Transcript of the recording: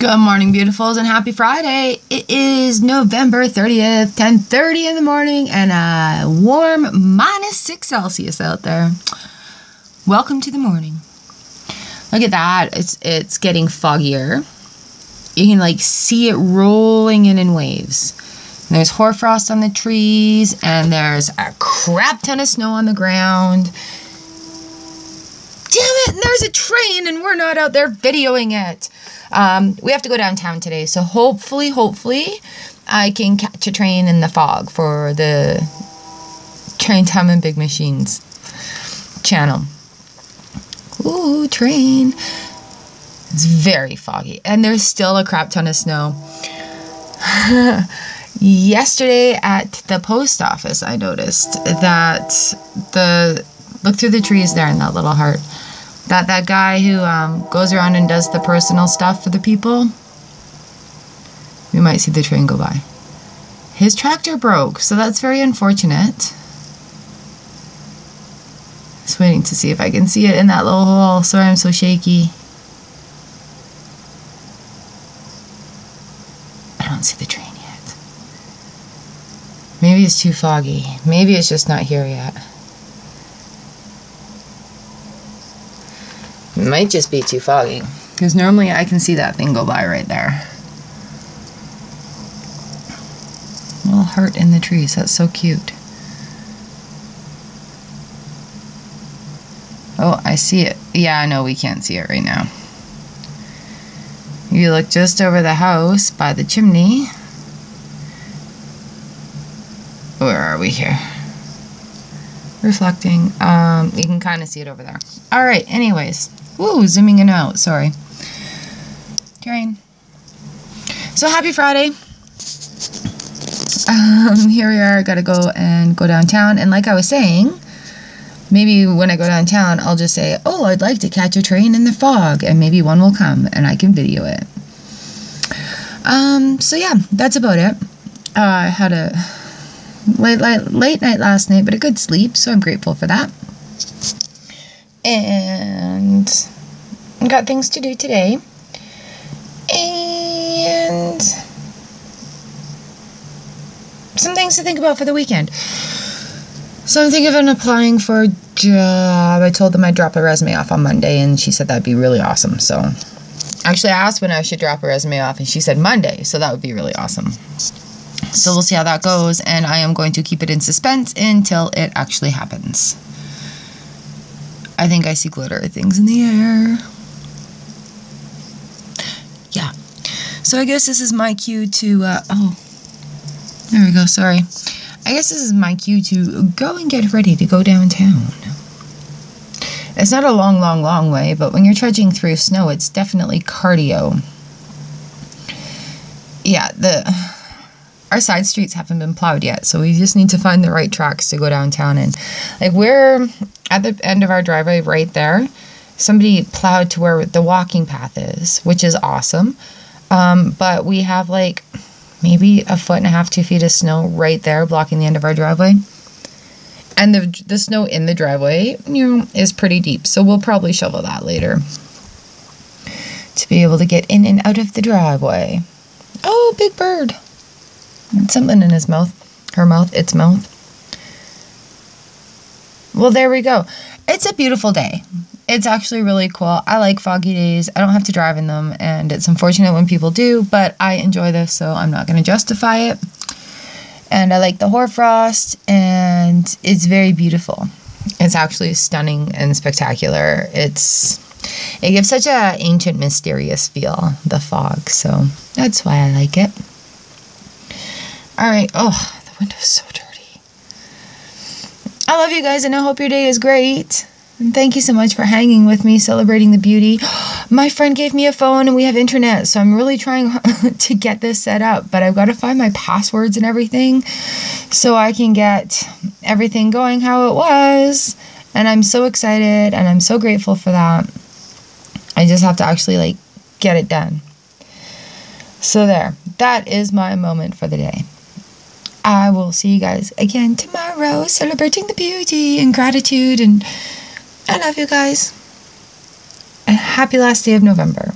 Good morning, beautifuls, and happy Friday. It is November 30th, 10:30 in the morning, and a warm minus six Celsius out there. Welcome to the morning. Look at that. It's it's getting foggier. You can like see it rolling in in waves. And there's hoarfrost on the trees, and there's a crap ton of snow on the ground. Damn it, there's a train, and we're not out there videoing it. Um, we have to go downtown today, so hopefully, hopefully, I can catch a train in the fog for the Train Time and Big Machines channel. Ooh, train. It's very foggy, and there's still a crap ton of snow. Yesterday at the post office, I noticed that the look through the trees there in that little heart that that guy who um, goes around and does the personal stuff for the people. We might see the train go by. His tractor broke, so that's very unfortunate. Just waiting to see if I can see it in that little hole. Sorry, I'm so shaky. I don't see the train yet. Maybe it's too foggy. Maybe it's just not here yet. It might just be too foggy. Because normally I can see that thing go by right there. Little heart in the trees. That's so cute. Oh, I see it. Yeah, no, we can't see it right now. You look just over the house by the chimney. Where are we here? Reflecting. Um, you can kind of see it over there. All right, anyways. Woo, zooming in out. Sorry. Train. So happy Friday. Um, here we are. I Got to go and go downtown. And like I was saying, maybe when I go downtown, I'll just say, "Oh, I'd like to catch a train in the fog," and maybe one will come, and I can video it. Um. So yeah, that's about it. Uh, I had a late, late, late night last night, but a good sleep, so I'm grateful for that and got things to do today. And some things to think about for the weekend. So I'm thinking of applying for a job. I told them I'd drop a resume off on Monday, and she said that'd be really awesome. So actually, I asked when I should drop a resume off, and she said Monday. So that would be really awesome. So we'll see how that goes, and I am going to keep it in suspense until it actually happens. I think I see glitter things in the air. Yeah. So I guess this is my cue to, uh, oh, there we go, sorry. I guess this is my cue to go and get ready to go downtown. It's not a long, long, long way, but when you're trudging through snow, it's definitely cardio. Yeah, the our side streets haven't been plowed yet, so we just need to find the right tracks to go downtown and like we're at the end of our driveway right there, somebody plowed to where the walking path is, which is awesome. Um, but we have like maybe a foot and a half, two feet of snow right there blocking the end of our driveway. And the, the snow in the driveway, you know, is pretty deep. So we'll probably shovel that later to be able to get in and out of the driveway. Oh, big bird. Something in his mouth. Her mouth, its mouth. Well, there we go. It's a beautiful day. It's actually really cool. I like foggy days. I don't have to drive in them, and it's unfortunate when people do, but I enjoy this, so I'm not going to justify it. And I like the hoarfrost, and it's very beautiful. It's actually stunning and spectacular. It's it gives such a ancient, mysterious feel. The fog, so that's why I like it. All right. Oh, the window's so dirty. I love you guys and I hope your day is great. And thank you so much for hanging with me, celebrating the beauty. My friend gave me a phone and we have internet, so I'm really trying to get this set up, but I've got to find my passwords and everything so I can get everything going how it was. And I'm so excited and I'm so grateful for that. I just have to actually like get it done. So there. That is my moment for the day. I will see you guys again tomorrow, celebrating the beauty and gratitude. And I love you guys. And happy last day of November.